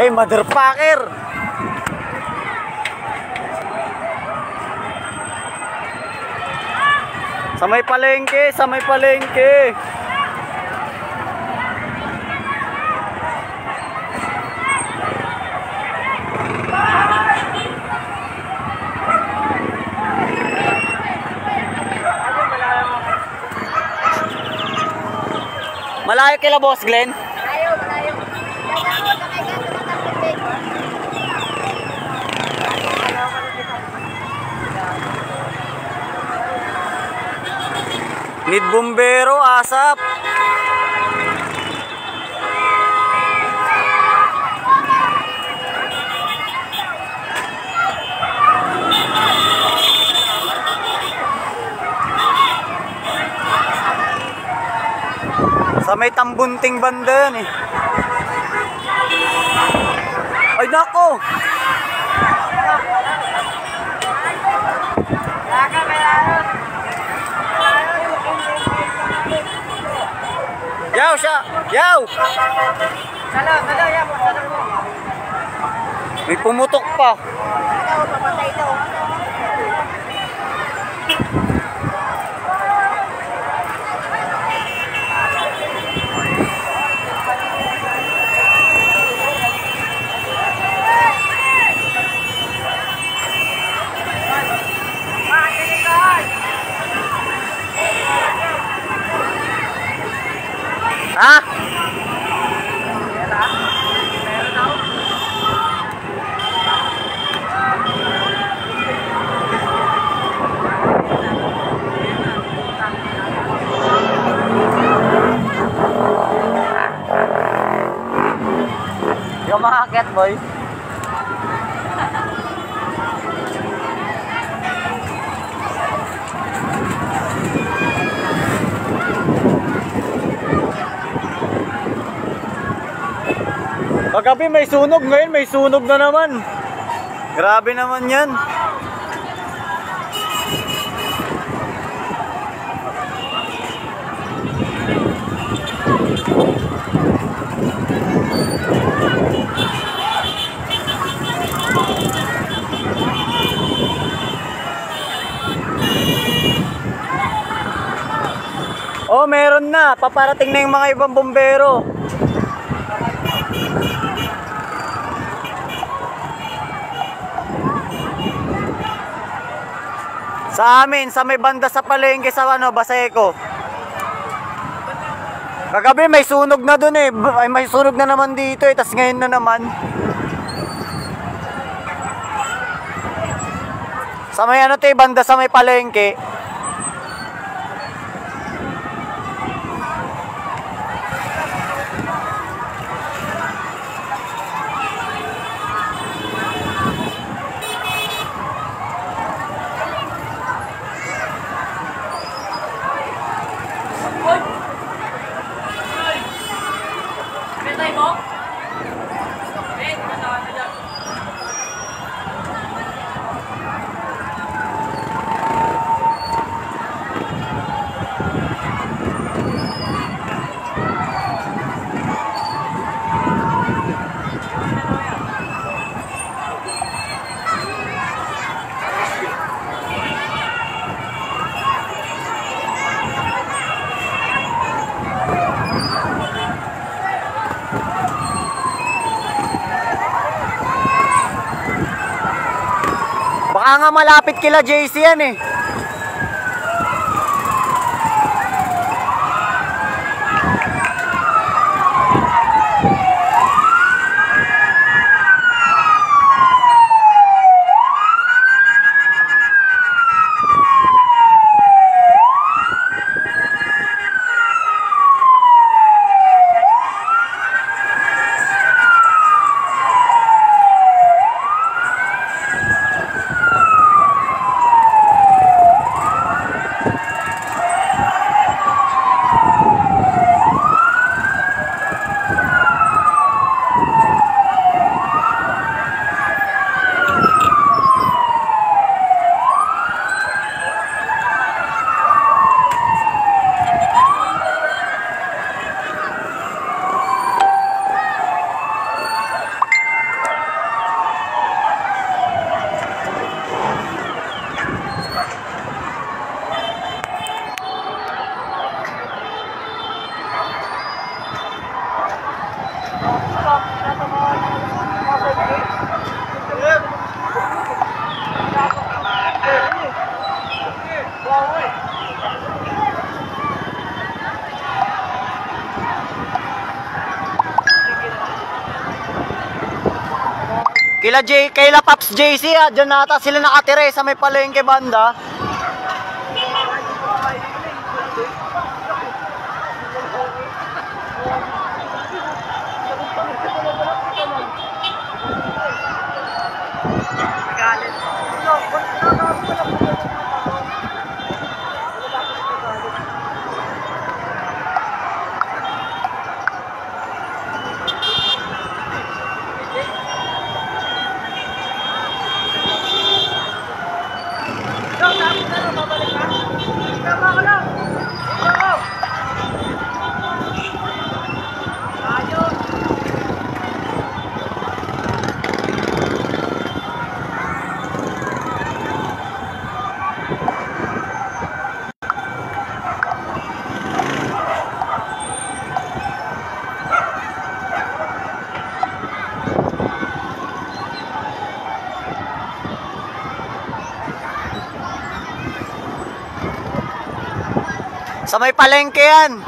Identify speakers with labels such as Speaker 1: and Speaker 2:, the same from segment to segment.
Speaker 1: Hey, motherfucker! Sa may palengke, sa may palengke. Malayo kila Boss Glenn?
Speaker 2: Malayo, malayo. Dagang mo, sakay ka sa matapit.
Speaker 1: Need bumbero, asap. Sa may tambunting banda yan eh. Ay nako! Yaw siya! Yaw!
Speaker 2: Yan mo, salo mo.
Speaker 1: May pumutok pa.
Speaker 2: Ito, papatay ito.
Speaker 1: Hả Yung mga cat boy. May sunog, ngayon may sunog na naman. Grabe naman yan. Oh, meron na. Paparating na yung mga ibang bombero. Sa amin, sa may banda sa palengke sa ano, Baseco. Kagabi may sunog na dun eh. Ay, may sunog na naman dito eh. Tapos ngayon na naman. Sa may ano to eh, banda sa may palengke. Malapit kila JC yan eh. Kila J, kila Paps JC ah, dyan nata sila nakatira eh, sa may palengke banda. Sa may palengke yan.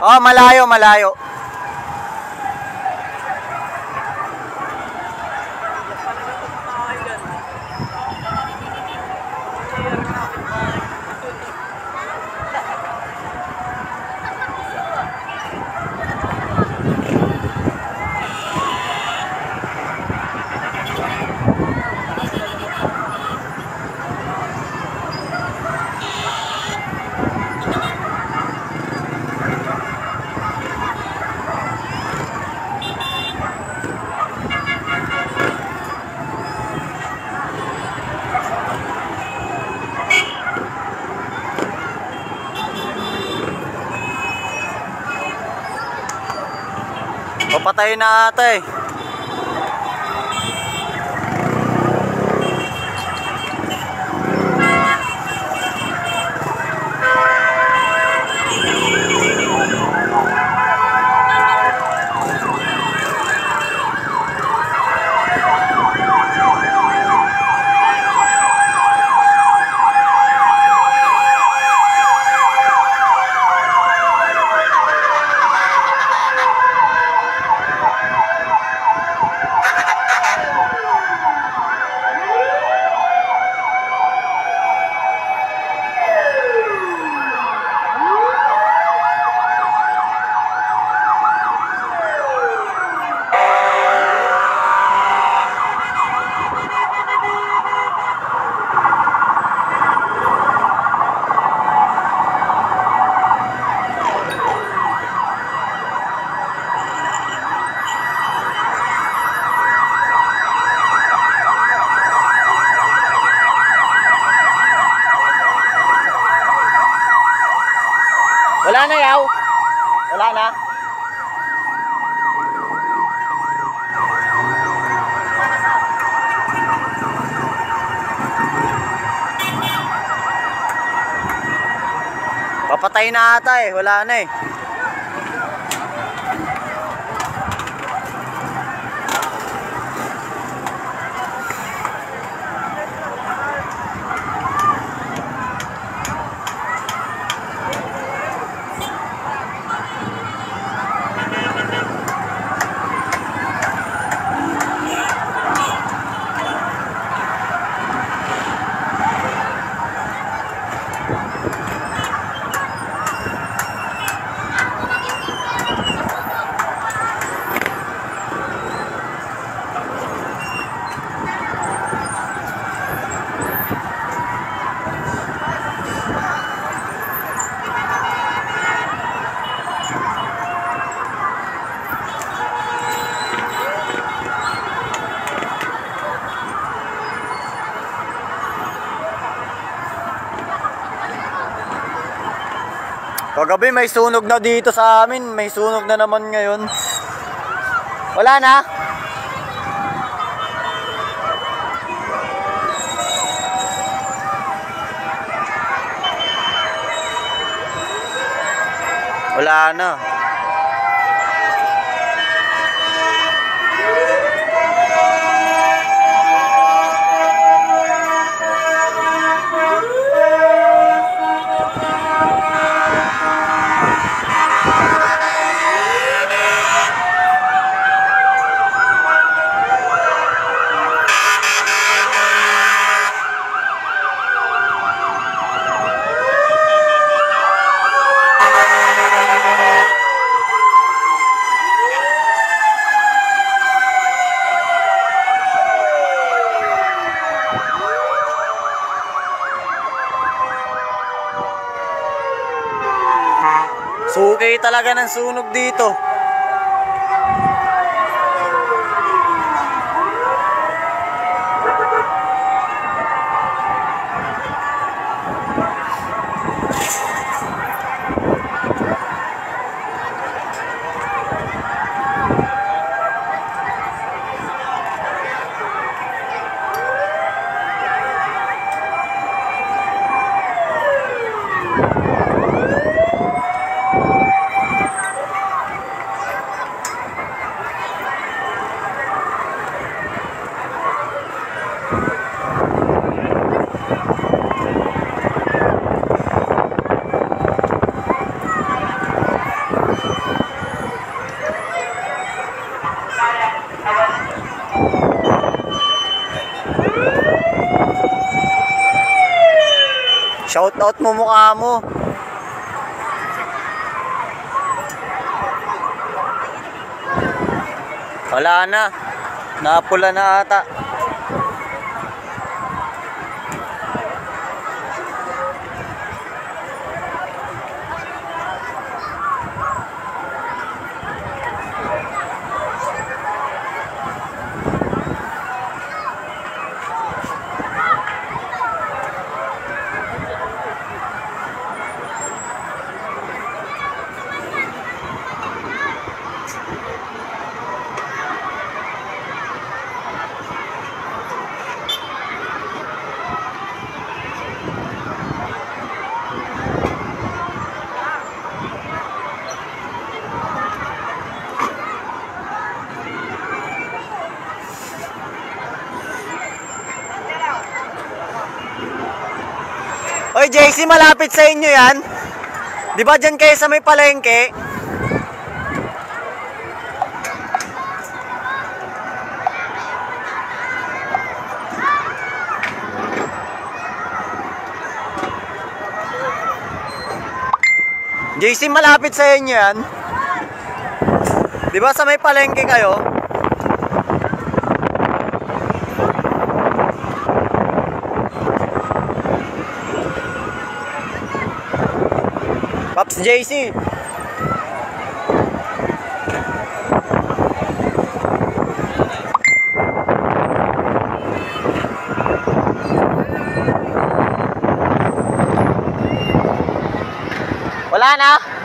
Speaker 1: Oh, malayo, malayo. Papatay na ata eh. Wala na yaw. Wala na. Papatay na ata eh. Wala na eh. Kagabi may sunog na dito sa amin. May sunog na naman ngayon. Wala na? Wala na. Talaga ng sunog dito. Shout out mo mukha mo. Wala na. Napula na ata. JC, malapit sa inyo yan. Di ba dyan kayo sa may palengke? JC, malapit sa inyo yan. Di ba sa may palengke kayo? Pops JC. Wala na.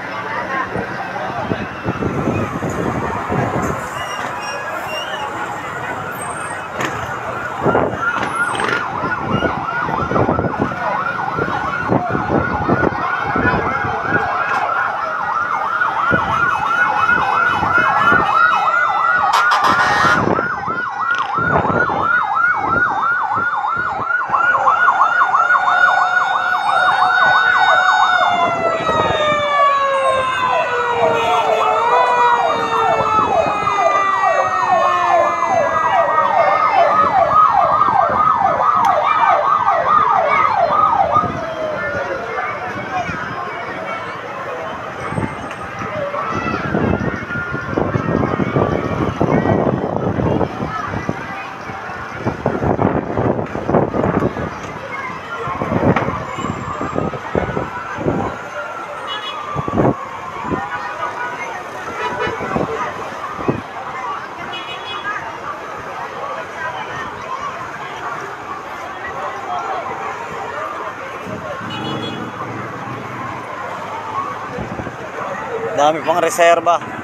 Speaker 1: Dami pang reserba.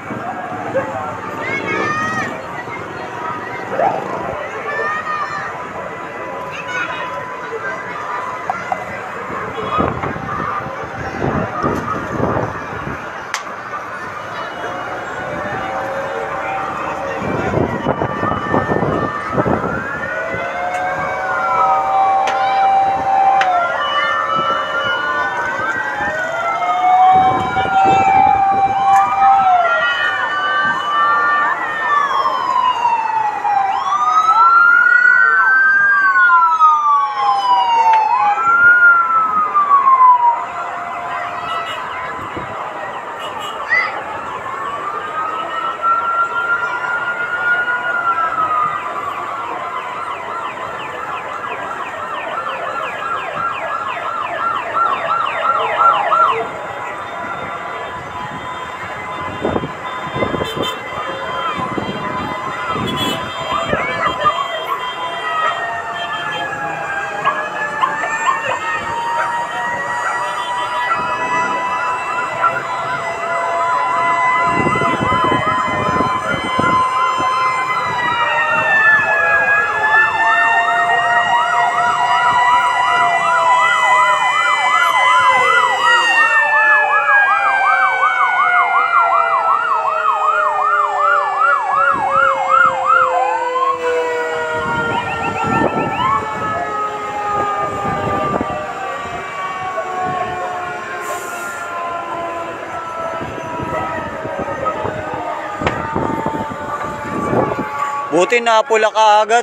Speaker 1: Buti na pula ka agad.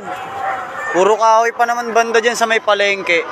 Speaker 1: Puro kahoy pa naman banda dyan sa may palengke.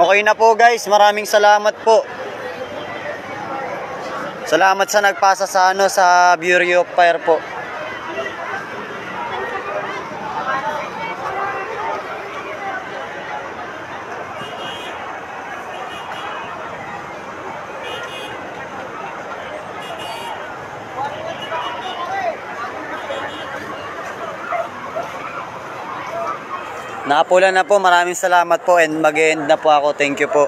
Speaker 1: Okay na po guys, maraming salamat po. Salamat sa nagpasa sa ano sa Bureau of Fire po. Nakapula na po, maraming salamat po and mag-end na po ako. Thank you po.